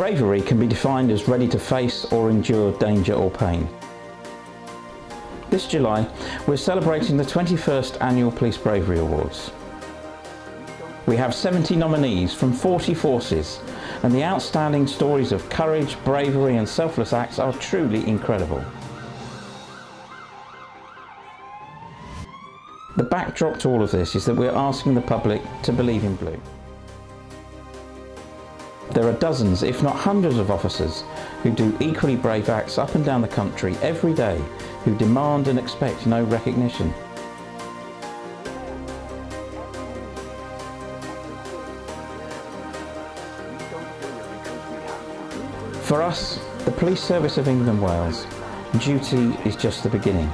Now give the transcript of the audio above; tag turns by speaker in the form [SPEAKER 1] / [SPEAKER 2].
[SPEAKER 1] Bravery can be defined as ready to face or endure danger or pain. This July, we're celebrating the 21st Annual Police Bravery Awards. We have 70 nominees from 40 forces, and the outstanding stories of courage, bravery and selfless acts are truly incredible. The backdrop to all of this is that we're asking the public to believe in blue. There are dozens, if not hundreds of officers who do equally brave acts up and down the country every day who demand and expect no recognition. For us, the Police Service of England and Wales, duty is just the beginning.